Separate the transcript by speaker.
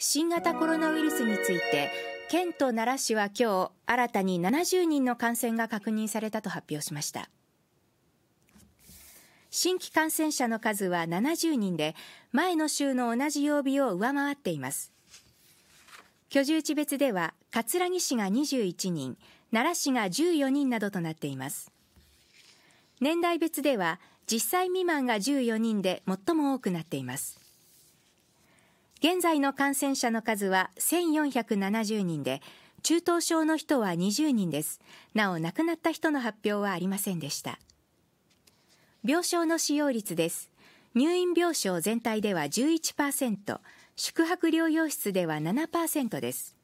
Speaker 1: 新型コロナウイルスについて県と奈良市は今日新たに70人の感染が確認されたと発表しました。新規感染者の数は70人で前の週の同じ曜日を上回っています。居住地別では葛城市が21人奈良市が14人などとなっています。年代別では10歳未満が14人で最も多くなっています。現在の感染者の数は1470人で中等症の人は20人です。なお亡くなった人の発表はありませんでした。病床の使用率です。入院病床全体では11%宿泊療養室では7%です。